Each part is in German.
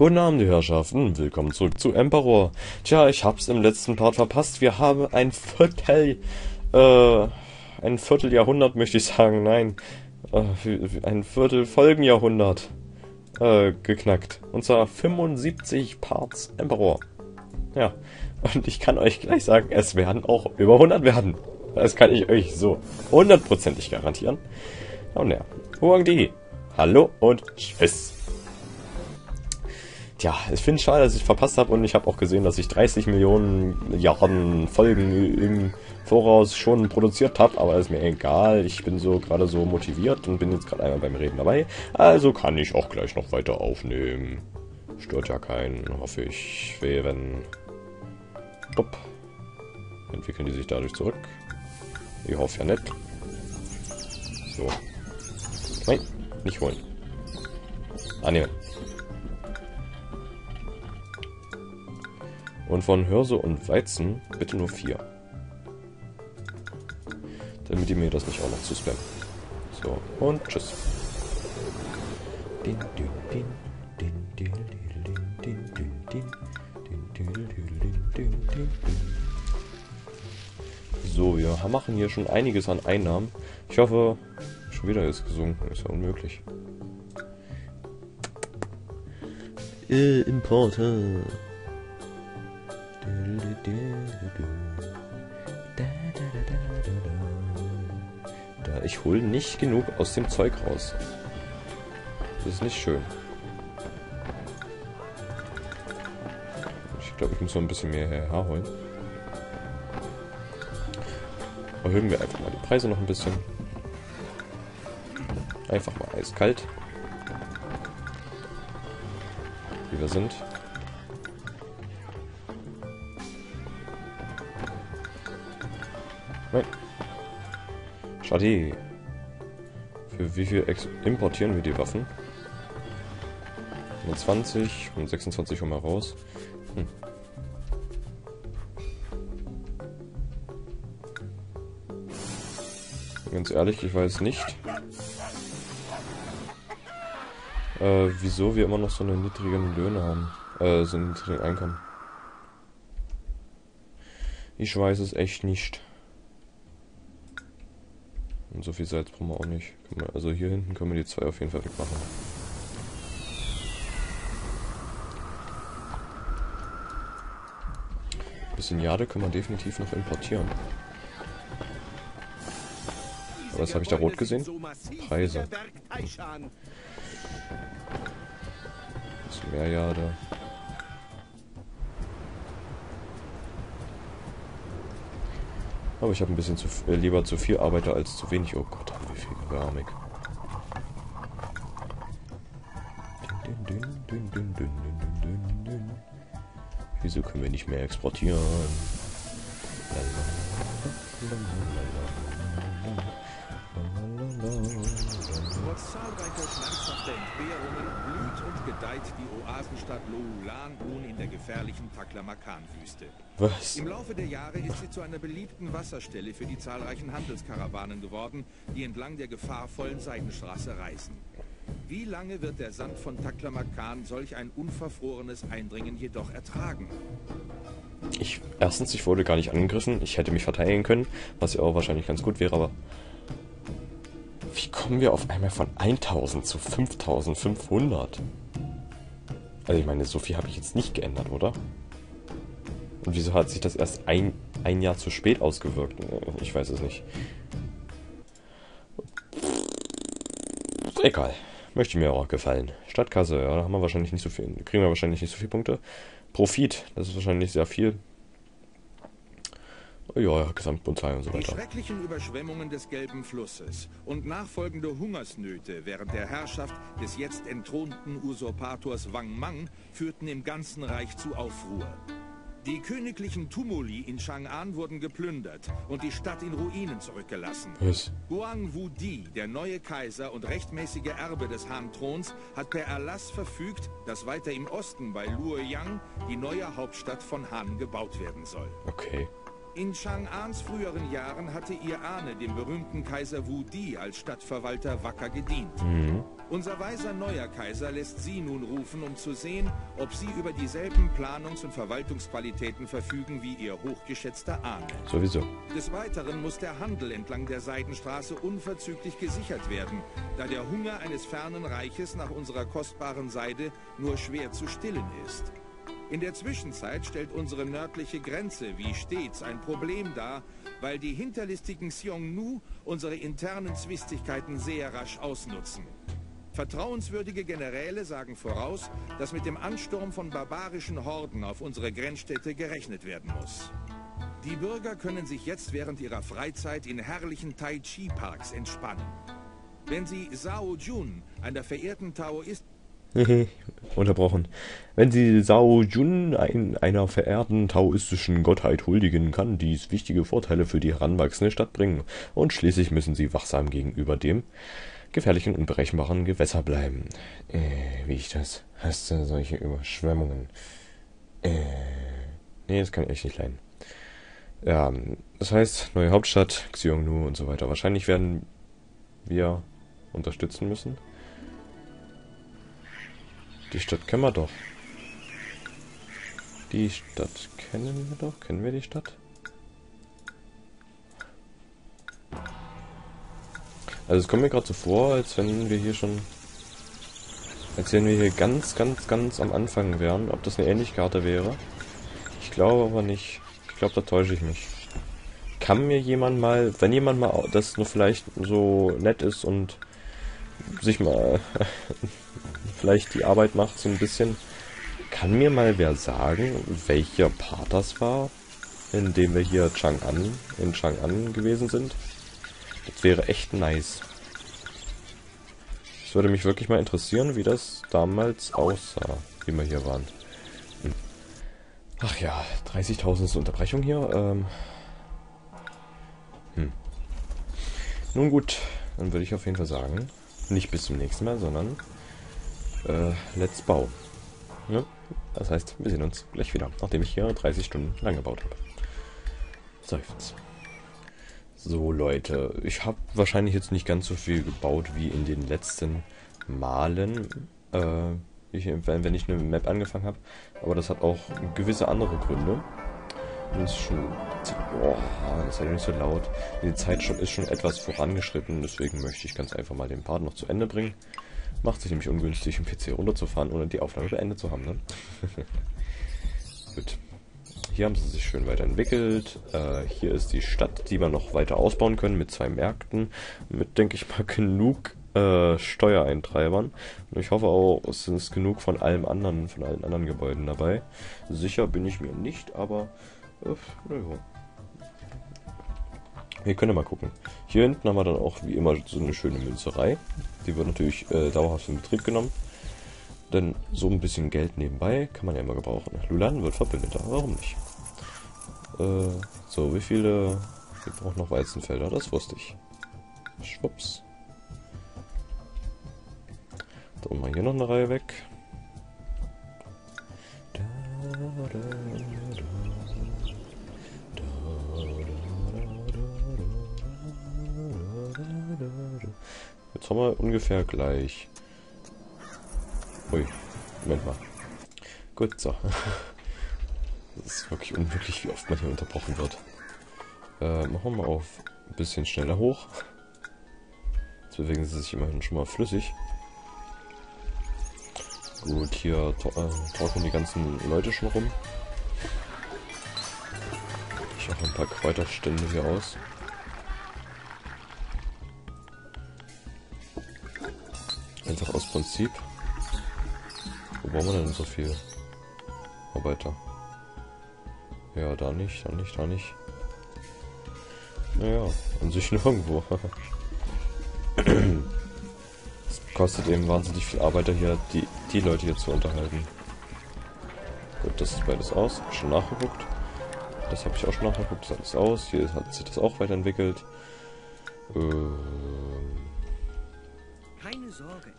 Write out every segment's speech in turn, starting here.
Guten Abend, die Herrschaften. Willkommen zurück zu Emperor. Tja, ich hab's im letzten Part verpasst. Wir haben ein Viertel, äh, ein Vierteljahrhundert möchte ich sagen. Nein, äh, ein Viertel Folgenjahrhundert, äh, geknackt. Und zwar 75 Parts Emperor. Ja, und ich kann euch gleich sagen, es werden auch über 100 werden. Das kann ich euch so hundertprozentig garantieren. Und ja, Huang Di. Hallo und tschüss. Tja, ich finde es schade, dass ich verpasst habe und ich habe auch gesehen, dass ich 30 Millionen Jahren Folgen im Voraus schon produziert habe, aber ist mir egal. Ich bin so gerade so motiviert und bin jetzt gerade einmal beim Reden dabei. Also kann ich auch gleich noch weiter aufnehmen. Stört ja keinen, hoffe ich. Wenn. Upp. Entwickeln die sich dadurch zurück. Ich hoffe ja nicht. So. Nein, nicht holen. Annehmen. Und von Hörse und Weizen bitte nur vier. Damit ihr mir das nicht auch noch zu spammen. So, und tschüss. So, wir machen hier schon einiges an Einnahmen. Ich hoffe, schon wieder ist gesunken. Ist ja unmöglich. Äh, Importer. Ich hole nicht genug aus dem Zeug raus. Das ist nicht schön. Ich glaube, ich muss noch ein bisschen mehr herholen. Erhöhen wir einfach mal die Preise noch ein bisschen. Einfach mal eiskalt. Wie wir sind. Schade. Für wie viel importieren wir die Waffen? 20 und 26 holen wir raus. Hm. Ganz ehrlich, ich weiß nicht, äh, wieso wir immer noch so eine niedrigen Löhne haben. Äh, so einen niedrigen Einkommen. Ich weiß es echt nicht. Und so viel Salz brauchen wir auch nicht. Also hier hinten können wir die zwei auf jeden Fall wegmachen. Ein bisschen Jade können wir definitiv noch importieren. Aber was habe ich da rot gesehen? Preise. Hm. Bisschen mehr Jade. Aber ich habe ein bisschen zu, äh, lieber zu viel Arbeiter als zu wenig. Oh Gott, wie viel Keramik. Wieso können wir nicht mehr exportieren? Entbehrungen blüht und gedeiht die Oasenstadt Loulan nun in der gefährlichen Taklamakan-Wüste. Was? Im Laufe der Jahre ist sie zu einer beliebten Wasserstelle für die zahlreichen Handelskarawanen geworden, die entlang der gefahrvollen Seidenstraße reisen. Wie lange wird der Sand von Taklamakan solch ein unverfrorenes Eindringen jedoch ertragen? Ich, erstens, ich wurde gar nicht angegriffen. Ich hätte mich verteidigen können, was ja auch wahrscheinlich ganz gut wäre, aber wie kommen wir auf einmal von 1000 zu 5500? Also ich meine, so viel habe ich jetzt nicht geändert, oder? Und wieso hat sich das erst ein, ein Jahr zu spät ausgewirkt? Ich weiß es nicht. Egal. Möchte mir auch gefallen. Stadtkasse, ja, da haben wir wahrscheinlich nicht so viel. Kriegen wir wahrscheinlich nicht so viele Punkte. Profit, das ist wahrscheinlich sehr viel. Ja, Gesamtpunktzahl und so weiter. Die schrecklichen Überschwemmungen des Gelben Flusses und nachfolgende Hungersnöte während der Herrschaft des jetzt entthronten Usurpators Wang Mang führten im ganzen Reich zu Aufruhr. Die königlichen Tumuli in Chang'an wurden geplündert und die Stadt in Ruinen zurückgelassen. Was? Guang Wudi, der neue Kaiser und rechtmäßige Erbe des Han-Throns, hat per Erlass verfügt, dass weiter im Osten bei Luoyang die neue Hauptstadt von Han gebaut werden soll. Okay. In Chang'ans früheren Jahren hatte ihr Ahne dem berühmten Kaiser Wu Di als Stadtverwalter wacker gedient. Mhm. Unser weiser neuer Kaiser lässt sie nun rufen, um zu sehen, ob sie über dieselben Planungs- und Verwaltungsqualitäten verfügen wie ihr hochgeschätzter Ahne. Sowieso. Des Weiteren muss der Handel entlang der Seidenstraße unverzüglich gesichert werden, da der Hunger eines fernen Reiches nach unserer kostbaren Seide nur schwer zu stillen ist. In der Zwischenzeit stellt unsere nördliche Grenze wie stets ein Problem dar, weil die hinterlistigen Xiongnu unsere internen Zwistigkeiten sehr rasch ausnutzen. Vertrauenswürdige Generäle sagen voraus, dass mit dem Ansturm von barbarischen Horden auf unsere Grenzstädte gerechnet werden muss. Die Bürger können sich jetzt während ihrer Freizeit in herrlichen Tai Chi Parks entspannen. Wenn sie Sao Jun, einer verehrten Taoist Unterbrochen. Wenn sie Sao Jun, ein, einer verehrten taoistischen Gottheit, huldigen, kann dies wichtige Vorteile für die heranwachsende Stadt bringen. Und schließlich müssen sie wachsam gegenüber dem gefährlichen und berechenbaren Gewässer bleiben. Äh, wie ich das hasse, solche Überschwemmungen. Äh, nee, das kann ich echt nicht leiden. Ja, das heißt, neue Hauptstadt, Xiongnu und so weiter. Wahrscheinlich werden wir unterstützen müssen. Die Stadt kennen wir doch. Die Stadt kennen wir doch. Kennen wir die Stadt? Also es kommt mir gerade so vor, als wenn wir hier schon... Als wenn wir hier ganz, ganz, ganz am Anfang wären. Ob das eine ähnliche Karte wäre? Ich glaube aber nicht. Ich glaube, da täusche ich mich. Kann mir jemand mal, wenn jemand mal das nur vielleicht so nett ist und sich mal vielleicht die Arbeit macht so ein bisschen. Kann mir mal wer sagen, welcher Part das war, in dem wir hier Chang'an, in Chang'an gewesen sind? Das wäre echt nice. Es würde mich wirklich mal interessieren, wie das damals aussah, wie wir hier waren. Hm. Ach ja, 30.000 Unterbrechung hier. Ähm. Hm. Nun gut, dann würde ich auf jeden Fall sagen, nicht bis zum nächsten Mal, sondern äh, Let's Bau. Ja? Das heißt, wir sehen uns gleich wieder, nachdem ich hier 30 Stunden lang gebaut habe. Seufz. So Leute, ich habe wahrscheinlich jetzt nicht ganz so viel gebaut wie in den letzten Malen, äh, ich, wenn ich eine Map angefangen habe. Aber das hat auch gewisse andere Gründe. Das ist schon... Boah, das ist ja nicht so laut. Die Zeit schon, ist schon etwas vorangeschritten, deswegen möchte ich ganz einfach mal den Part noch zu Ende bringen. Macht sich nämlich ungünstig, einen PC runterzufahren, ohne die Aufnahme beendet zu haben, ne? Gut. Hier haben sie sich schön weiterentwickelt. Äh, hier ist die Stadt, die wir noch weiter ausbauen können mit zwei Märkten. Mit, denke ich mal, genug äh, Steuereintreibern. Und ich hoffe auch, es ist genug von allem anderen, von allen anderen Gebäuden dabei. Sicher bin ich mir nicht, aber äh, naja. Wir können ja mal gucken. Hier hinten haben wir dann auch wie immer so eine schöne Münzerei. Die wird natürlich äh, dauerhaft in Betrieb genommen. Denn so ein bisschen Geld nebenbei kann man ja immer gebrauchen. Lulan wird Verbündeter, warum nicht? Äh, so, wie viele... Wir brauchen noch Weizenfelder, das wusste ich. Schwupps. Da machen wir hier noch eine Reihe weg. Da, da, Jetzt haben wir ungefähr gleich. Ui, Moment mal. Gut, so. Das ist wirklich unmöglich, wie oft man hier unterbrochen wird. Äh, machen wir mal auf ein bisschen schneller hoch. Jetzt bewegen sie sich immerhin schon mal flüssig. Gut, hier äh, tauchen die ganzen Leute schon rum. Ich mache ein paar Kräuterstände hier aus. Einfach aus Prinzip. Wo brauchen wir denn so viel Arbeiter? Ja, da nicht, da nicht, da nicht. Naja, an sich nirgendwo. Es kostet eben wahnsinnig viel Arbeiter hier, die, die Leute hier zu unterhalten. Gut, das ist beides aus. Hab schon nachgeguckt. Das habe ich auch schon nachgeguckt. Das ist alles aus. Hier hat sich das auch weiterentwickelt. Ähm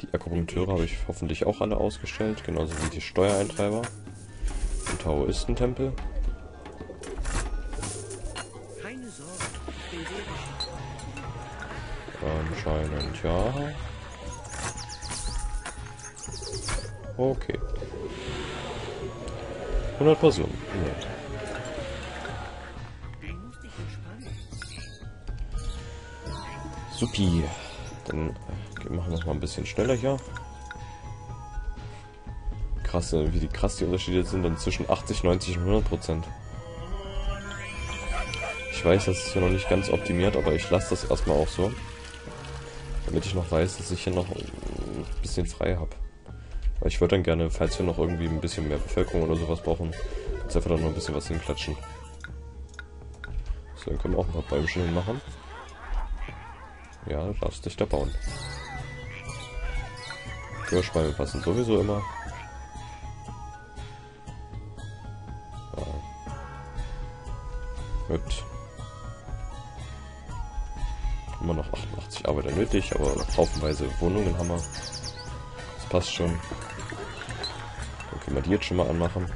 die Akupunkteure habe ich hoffentlich auch alle ausgestellt, genauso wie die Steuereintreiber. Den Taoistentempel. Anscheinend, ja. Okay. 100 Personen. Ja. Supi. Dann äh, machen es mal ein bisschen schneller hier. Krass, wie die krass die Unterschiede sind dann zwischen 80, 90 und 100 Prozent. Ich weiß, das ist ja noch nicht ganz optimiert, aber ich lasse das erstmal auch so. Damit ich noch weiß, dass ich hier noch ein bisschen frei habe. Weil ich würde dann gerne, falls wir noch irgendwie ein bisschen mehr Bevölkerung oder sowas brauchen, jetzt einfach noch ein bisschen was hinklatschen. So, dann können wir auch ein paar Bäumchen machen. Ja, du darfst dich da bauen. Kirschbäume passen sowieso immer. Ja. Gut. Immer noch 88 Arbeiter nötig, aber haufenweise Wohnungen haben wir. Das passt schon. Dann können wir die jetzt schon mal anmachen.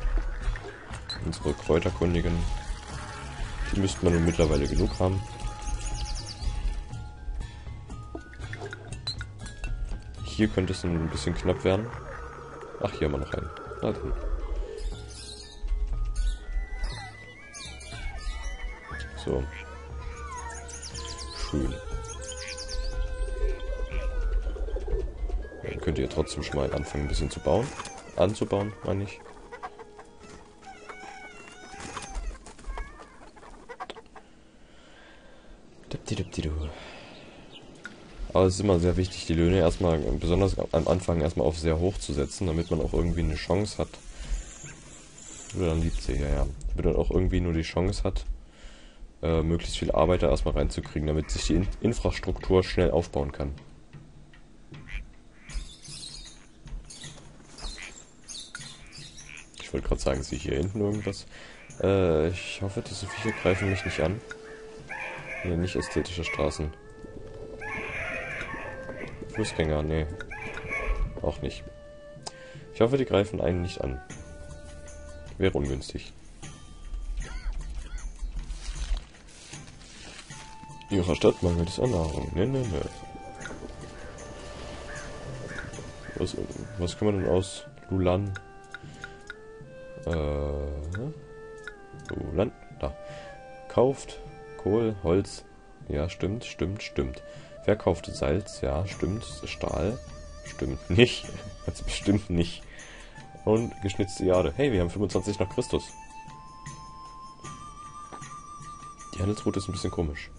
Unsere Kräuterkundigen. Die müssten wir nun mittlerweile genug haben. Hier könnte es ein bisschen knapp werden. Ach, hier haben wir noch einen. Na dann. So. Schön. Dann könnt ihr trotzdem schon mal anfangen, ein bisschen zu bauen. Anzubauen, meine ich. Dipti-dipti-du. Aber es ist immer sehr wichtig, die Löhne erstmal, besonders am Anfang erstmal auf sehr hoch zu setzen, damit man auch irgendwie eine Chance hat. Oder dann liebt sie, ja, ja. Damit man auch irgendwie nur die Chance hat, äh, möglichst viele Arbeiter erstmal reinzukriegen, damit sich die In Infrastruktur schnell aufbauen kann. Ich wollte gerade sagen, sehe ich hier hinten irgendwas? Äh, ich hoffe, diese Viecher greifen mich nicht an. Nee, nicht ästhetische Straßen. Fußgänger, nee. Auch nicht. Ich hoffe, die greifen einen nicht an. Wäre ungünstig. Ihrer Stadt mangelt es an Nahrung. Ne, ne, ne. Was, was kann man denn aus Lulan? Äh, Lulan, da. Kauft Kohl, Holz. Ja, stimmt, stimmt, stimmt. Verkaufte Salz, ja, stimmt. Stahl, stimmt nicht. Also bestimmt nicht. Und geschnitzte Jade. Hey, wir haben 25 nach Christus. Die Handelsroute ist ein bisschen komisch.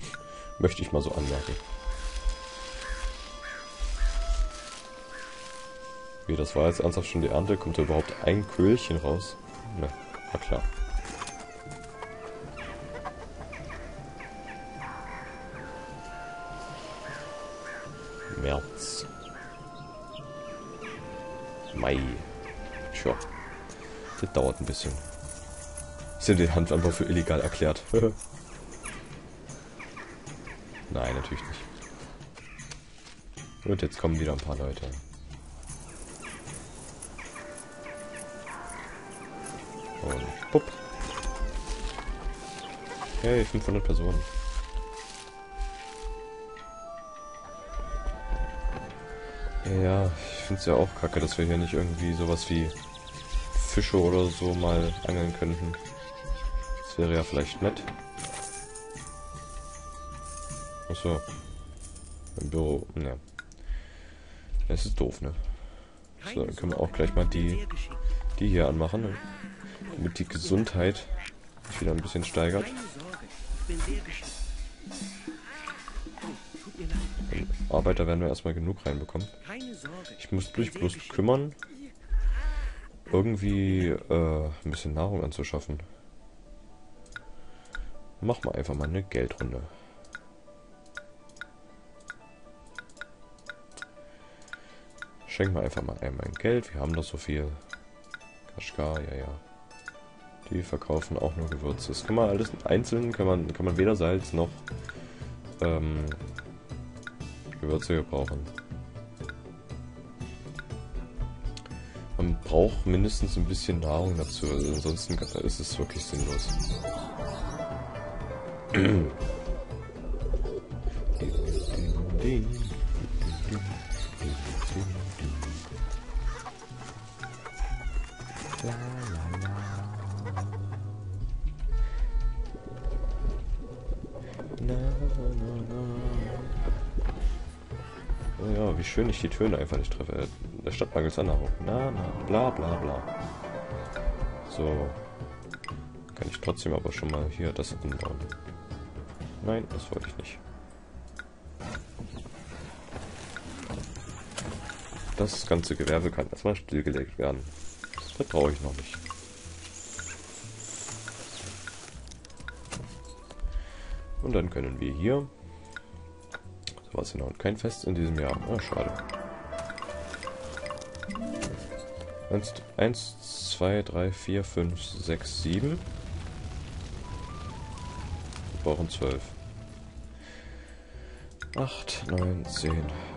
Möchte ich mal so anmerken. Wie, das war jetzt ernsthaft schon die Ernte? Kommt da überhaupt ein Köhlchen raus? Ne, war klar. März. Mai. Tja. Das dauert ein bisschen. Ist ja die Hand einfach für illegal erklärt. Nein, natürlich nicht. Und jetzt kommen wieder ein paar Leute. Und pupp. Hey, 500 Personen. Ja, ich finde es ja auch kacke, dass wir hier nicht irgendwie sowas wie Fische oder so mal angeln könnten. Das wäre ja vielleicht nett. Achso. Im Büro, ne. Das ist doof, ne? So, dann können wir auch gleich mal die, die hier anmachen, damit die Gesundheit sich wieder ein bisschen steigert. Arbeiter werden wir erstmal genug reinbekommen. Ich muss mich bloß kümmern, irgendwie äh, ein bisschen Nahrung anzuschaffen. Mach mal einfach mal eine Geldrunde. Schenk mal einfach mal einmal ein Geld. Wir haben doch so viel. Kaschka, ja, ja. Die verkaufen auch nur Gewürze. Das kann man alles einzeln, kann man, kann man weder Salz noch ähm, Gewürze gebrauchen. Man braucht mindestens ein bisschen Nahrung dazu, also ansonsten ist es wirklich sinnlos. ich die Töne einfach nicht treffe. Der Stadt mangels Annahrung. Na, na, bla, bla, bla. So. Kann ich trotzdem aber schon mal hier das anbauen. Nein, das wollte ich nicht. Das ganze Gewerbe kann erstmal stillgelegt werden. Das brauche ich noch nicht. Und dann können wir hier... Genau. Kein Fest in diesem Jahr. Ah, schade. 1, 2, 3, 4, 5, 6, 7. Wir brauchen 12. 8, 9, 10,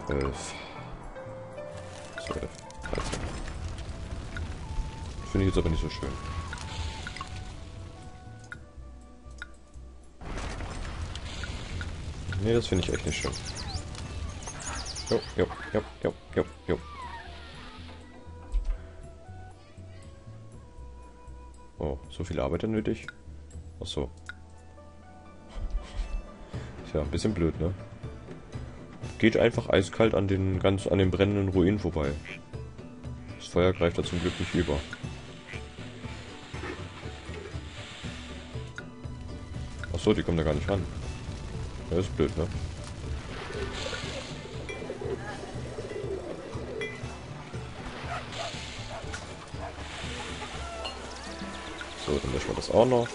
11. 12, 13. Finde ich jetzt aber nicht so schön. Nee, das finde ich echt nicht schön. Jo, jo, jo, jo, jo, jo. Oh, so viele Arbeiter nötig? Ach so. Tja, ein bisschen blöd, ne? Geht einfach eiskalt an den ganz an den brennenden Ruinen vorbei. Das Feuer greift da zum Glück nicht über. Ach so, die kommen da gar nicht ran. Das ist blöd, ne? So, dann löschen wir das auch noch.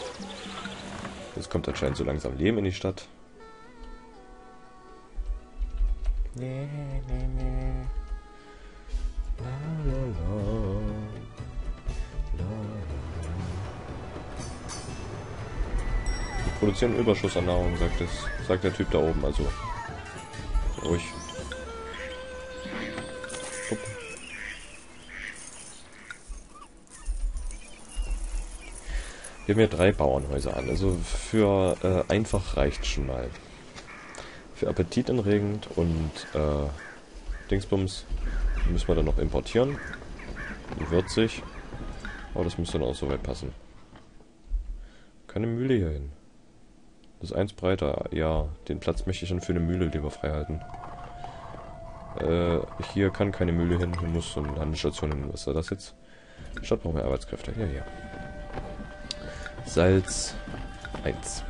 Jetzt kommt anscheinend so langsam Leben in die Stadt. Nee, nee, nee. La, la, la. Die produzieren Überschuss an Nahrung, sagt, es, sagt der Typ da oben, also ruhig. Wir haben hier drei Bauernhäuser an, also für äh, einfach reicht schon mal. Für appetitanregend und äh, Dingsbums müssen wir dann noch importieren. Würzig. Aber das müsste dann auch soweit passen. Keine Mühle hier hin. Das ist eins breiter. Ja, den Platz möchte ich dann für eine Mühle lieber freihalten. Äh, hier kann keine Mühle hin. Hier muss so eine Landestation hin. Was ist das jetzt? Stadt brauchen wir Arbeitskräfte. Ja, ja. Salz 1.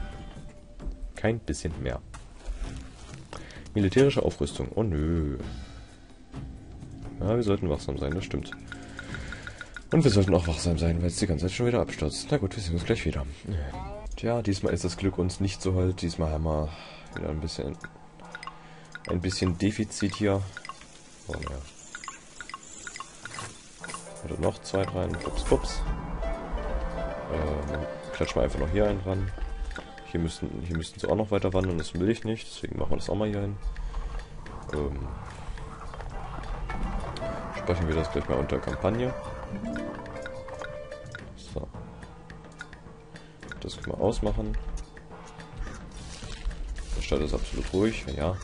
Kein bisschen mehr. Militärische Aufrüstung. Oh nö. Ja, wir sollten wachsam sein, das stimmt. Und wir sollten auch wachsam sein, weil es die ganze Zeit schon wieder abstürzt. Na gut, wir sehen uns gleich wieder. Tja, diesmal ist das Glück uns nicht so halt. Diesmal haben wir wieder ein bisschen ein bisschen Defizit hier. Oh, ja. Oder noch zwei rein. Pups, pups. Ähm, klatschen wir einfach noch hier einen dran. Hier müssten, hier müssten sie auch noch weiter wandern, das will ich nicht, deswegen machen wir das auch mal hier hin. Ähm, sprechen wir das gleich mal unter Kampagne. So. Das können wir ausmachen. Die Stadt ist absolut ruhig, ja.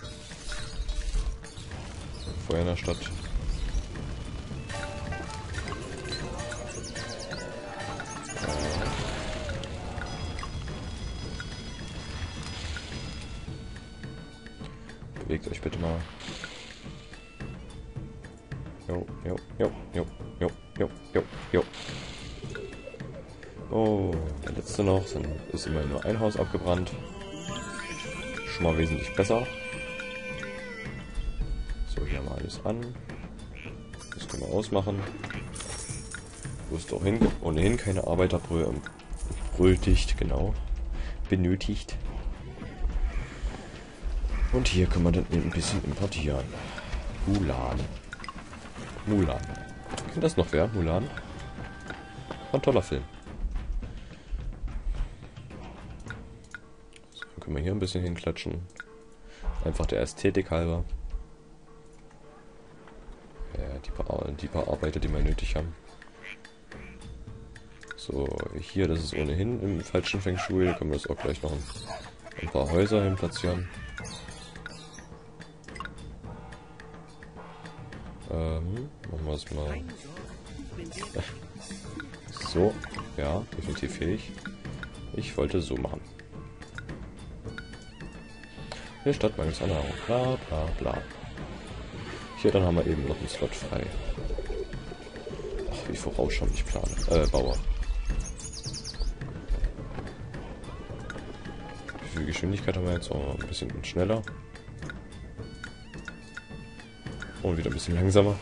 Feuer in der Stadt. Bewegt euch bitte mal. Jo, jo, jo, jo, jo, jo, jo, jo. Oh, der letzte noch. Dann ist immerhin nur ein Haus abgebrannt. Schon mal wesentlich besser. So, hier mal alles an. Das können wir ausmachen. Du wirst auch hin, ohnehin keine Arbeiterbrühe brülldicht, genau. Benötigt. Und hier können wir dann ein bisschen importieren. Mulan. Mulan. Kennt das noch wer? Mulan? War ein toller Film. So, können wir hier ein bisschen hinklatschen. Einfach der Ästhetik halber. Ja, die paar, die paar Arbeiter, die wir nötig haben. So, hier, das ist ohnehin im falschen Feng Shui. Können wir das auch gleich noch Ein paar Häuser hin platzieren. Ja, definitiv fähig. Ich wollte so machen. Hier Stadtmangels Annahrung, bla bla bla. Hier, dann haben wir eben noch einen Slot frei. Ach, wie vorausschauen ich plane. Äh, Bauer. Wie viel Geschwindigkeit haben wir jetzt? Oh, ein bisschen schneller. Und wieder ein bisschen langsamer.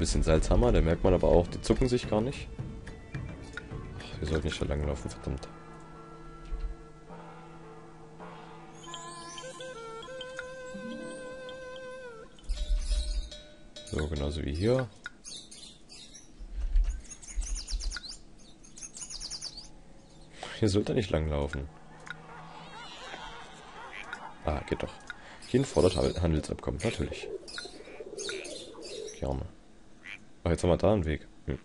Bisschen Salzhammer, da merkt man aber auch, die zucken sich gar nicht. Ach, wir sollten nicht so lange laufen, verdammt. So, genauso wie hier. Hier sollte er nicht lang laufen. Ah, geht doch. Jeden fordert Handelsabkommen, natürlich. Gerne. Ach, jetzt haben wir da einen Weg. Hm.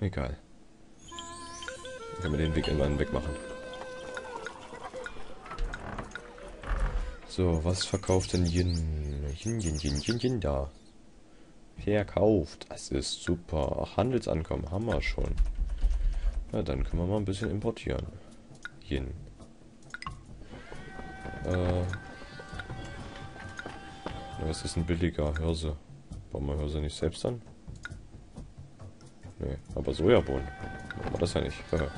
Egal. Dann können wir den Weg irgendwann wegmachen. So, was verkauft denn Yin? Yin, Yin, Yin, Yin, Yin da. Verkauft. Das ist super. Ach, Handelsankommen haben wir schon. Na, dann können wir mal ein bisschen importieren. Yin. Äh. Was ist ein billiger Hirse? Bauen wir Hirse nicht selbst an? Nee, aber Sojabohnen. War das ja nicht. da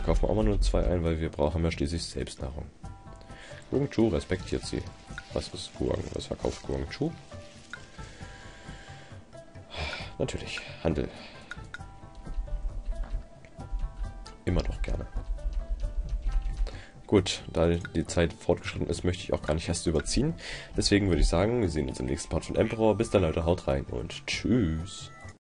kaufen wir auch mal nur zwei ein, weil wir brauchen ja schließlich Selbstnahrung. Guangzhou respektiert sie. Was ist Guang? Was verkauft Guangzhou? Natürlich, Handel. Gut, da die Zeit fortgeschritten ist, möchte ich auch gar nicht erst überziehen. Deswegen würde ich sagen, wir sehen uns im nächsten Part von Emperor. Bis dann, Leute, haut rein und tschüss.